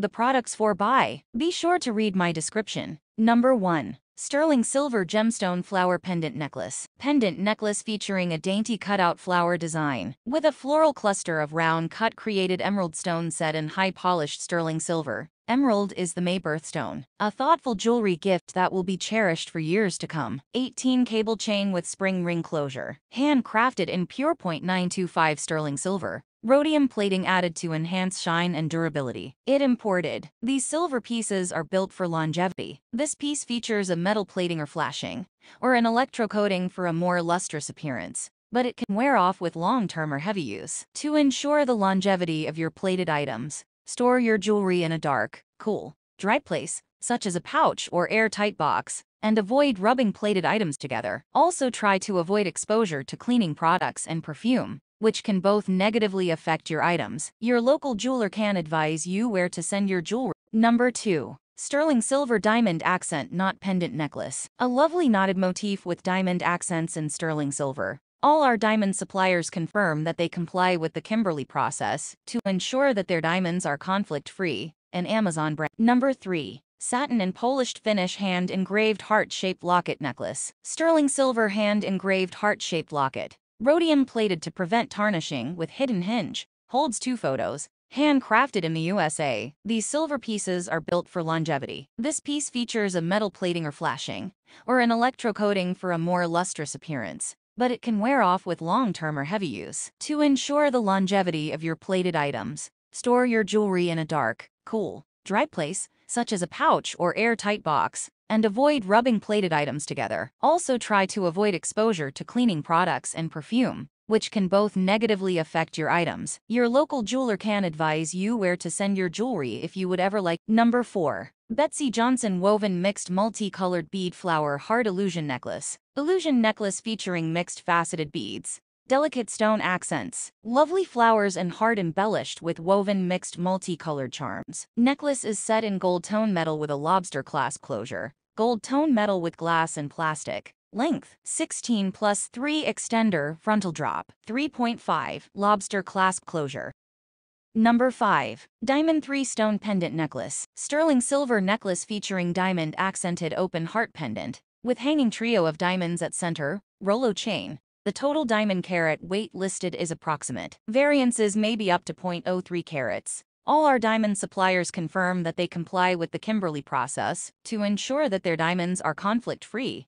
the products for buy. Be sure to read my description. Number 1. Sterling Silver Gemstone Flower Pendant Necklace. Pendant necklace featuring a dainty cutout flower design, with a floral cluster of round cut created emerald stone set in high polished sterling silver. Emerald is the May birthstone, a thoughtful jewelry gift that will be cherished for years to come. 18 cable chain with spring ring closure, handcrafted in pure .925 sterling silver, Rhodium plating added to enhance shine and durability. It imported. These silver pieces are built for longevity. This piece features a metal plating or flashing, or an electrocoating for a more lustrous appearance but it can wear off with long-term or heavy use. To ensure the longevity of your plated items, store your jewelry in a dark, cool, dry place, such as a pouch or airtight box, and avoid rubbing plated items together. Also try to avoid exposure to cleaning products and perfume which can both negatively affect your items. Your local jeweler can advise you where to send your jewelry. Number 2. Sterling Silver Diamond Accent Knot Pendant Necklace. A lovely knotted motif with diamond accents in sterling silver. All our diamond suppliers confirm that they comply with the Kimberley process to ensure that their diamonds are conflict-free. An Amazon brand. Number 3 satin and polished finish hand-engraved heart-shaped locket necklace. Sterling silver hand-engraved heart-shaped locket. Rhodium plated to prevent tarnishing with hidden hinge. Holds two photos. Handcrafted in the USA, these silver pieces are built for longevity. This piece features a metal plating or flashing, or an electrocoating for a more lustrous appearance, but it can wear off with long-term or heavy use. To ensure the longevity of your plated items, store your jewelry in a dark, cool, dry place, such as a pouch or airtight box, and avoid rubbing plated items together. Also try to avoid exposure to cleaning products and perfume, which can both negatively affect your items. Your local jeweler can advise you where to send your jewelry if you would ever like. Number 4. Betsey Johnson Woven Mixed Multicolored Bead Flower Heart Illusion Necklace. Illusion necklace featuring mixed faceted beads delicate stone accents, lovely flowers and heart embellished with woven mixed multicolored charms. Necklace is set in gold tone metal with a lobster clasp closure, gold tone metal with glass and plastic. Length 16 plus 3 extender frontal drop 3.5 lobster clasp closure. Number 5. Diamond 3 Stone Pendant Necklace. Sterling silver necklace featuring diamond accented open heart pendant, with hanging trio of diamonds at center, Rolo chain, the total diamond carat weight listed is approximate. Variances may be up to 0.03 carats. All our diamond suppliers confirm that they comply with the Kimberley process to ensure that their diamonds are conflict-free.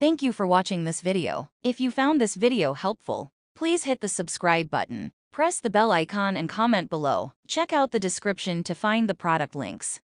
Thank you for watching this video. If you found this video helpful, please hit the subscribe button, press the bell icon and comment below. Check out the description to find the product links.